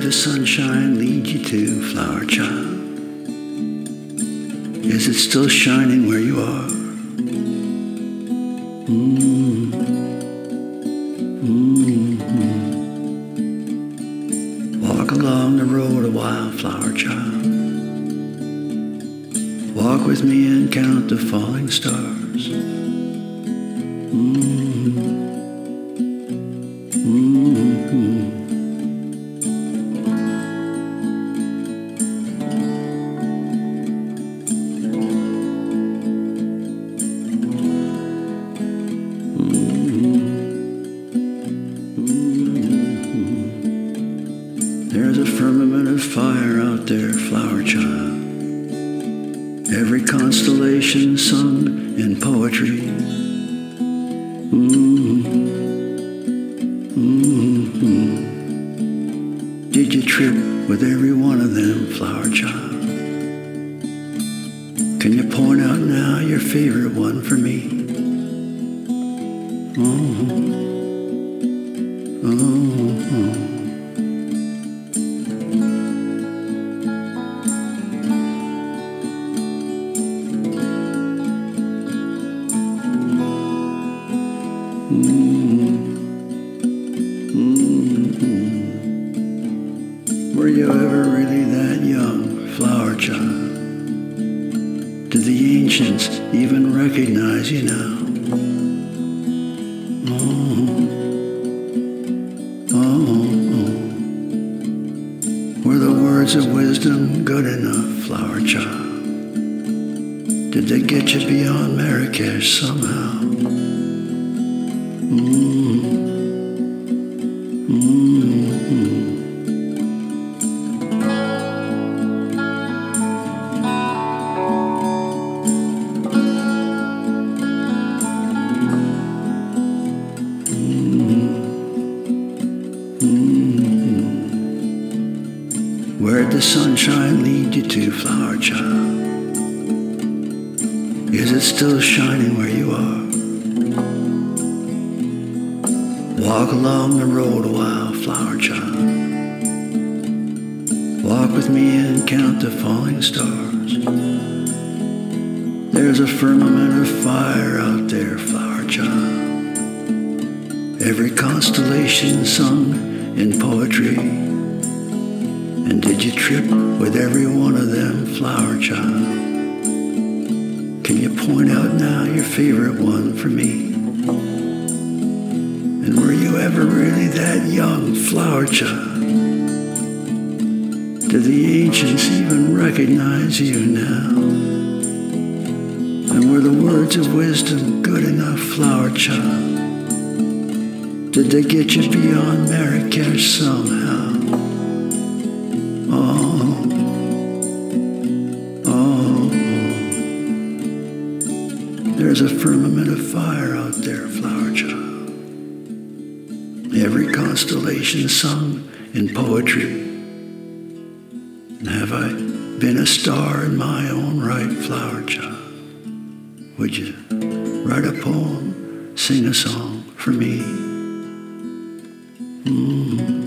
The sunshine lead you to, flower child? Is it still shining where you are? Mm. Mm-hmm. Walk along the road a while, flower child. Walk with me and count the falling stars. Mm-hmm. Every constellation sung in poetry. Mm-hmm. Mm-hmm. Did you trip with every one of them, flower child? Can you point out now your favorite one for me? Mm-hmm. Mm-hmm. Mm-hmm. Were you ever really that young, flower child? Did the ancients even recognize you now? Oh, oh, oh. Were the words of wisdom good enough, flower child? Did they get you beyond Marrakesh somehow? Mm. Where'd the sunshine lead you to, flower child? Is it still shining where you are? Walk along the road a while, flower child. Walk with me and count the falling stars. There's a firmament of fire out there, flower child. Every constellation sung in poetry. And did you trip with every one of them, flower child? Can you point out now your favorite one for me? And were you ever really that young, flower child? Did the ancients even recognize you now? And were the words of wisdom good enough, flower child? Did they get you beyond Marrakesh somehow? Oh, oh, there's a firmament of fire out there, flower. Every constellation sung in poetry. And have I been a star in my own right, flower child? Would you write a poem, sing a song for me? Mm-hmm. Mm-hmm.